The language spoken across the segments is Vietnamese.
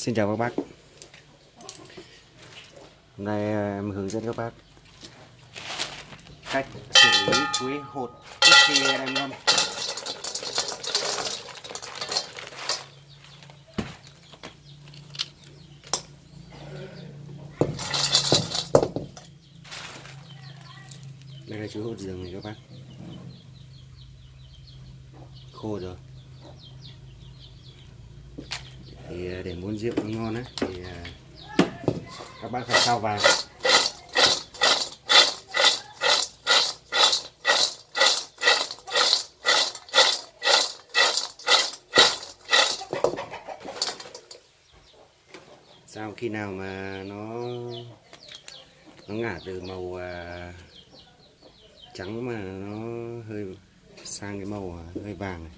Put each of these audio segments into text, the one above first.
Xin chào các bác. Hôm nay à, em hướng dẫn các bác cách xử lý chuối hột trước khi em ngâm Đây là chuối hột rừng này các bác. Khô rồi thì à, để muốn rượu nó ngon ấy, thì à, các bác phải sao vàng sau khi nào mà nó nó ngả từ màu à, trắng mà nó hơi sang cái màu à, hơi vàng này?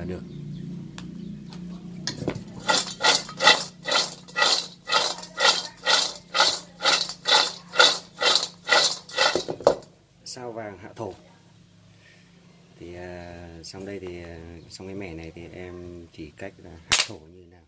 Là được. Sao vàng hạ thổ? Thì à, xong đây thì à, xong cái mẻ này thì em chỉ cách là hạ thổ như nào?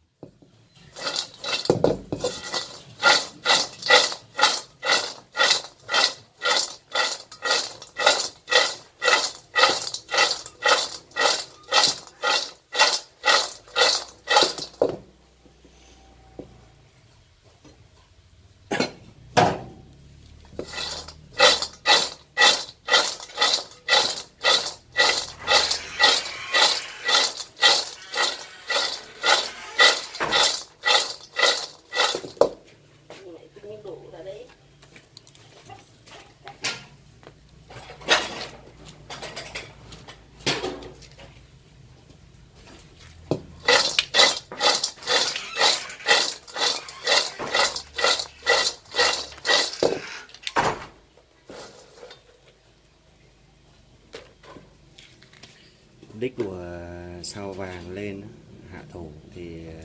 Đích của à, sao vàng lên hạ thổ thì à,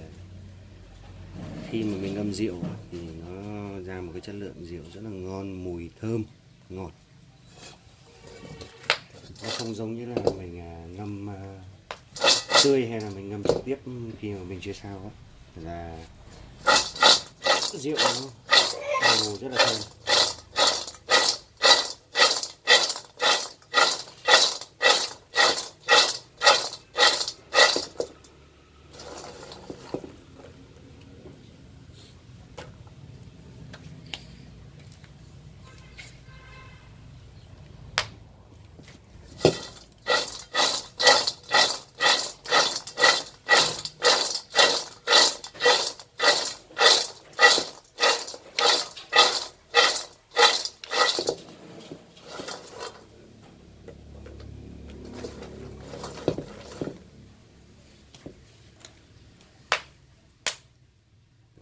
khi mà mình ngâm rượu thì ra một cái chất lượng rượu rất là ngon, mùi thơm, ngọt. Nó không giống như là mình à, ngâm à, tươi hay là mình ngâm trực tiếp khi mà mình chưa sao á. Là rượu nó mùi rất là thơm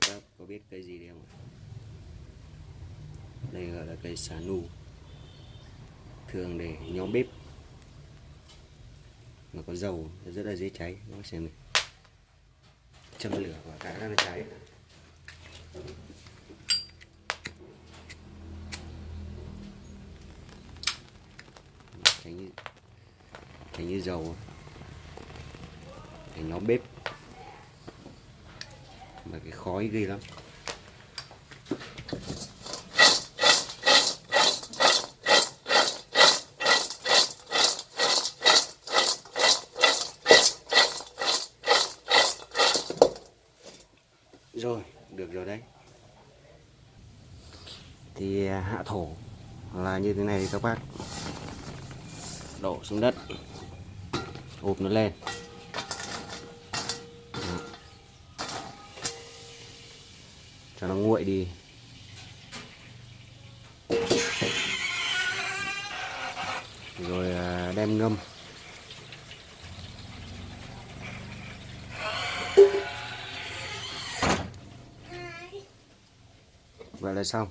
các bác có biết cây gì đây không ạ? Đây gọi là cây xà nu. Thường để nhóm bếp. Mà có dầu rất là dễ cháy. Các bác xem này. Châm lửa và cả nó cháy. Cháy như cháy như dầu. Để nhóm bếp mà cái khói ghê lắm. Rồi, được rồi đấy. Thì à, hạ thổ là như thế này thì các bác. Đổ xuống đất, ụp nó lên. Cho nó nguội đi. Rồi à, đem ngâm. Vậy là xong.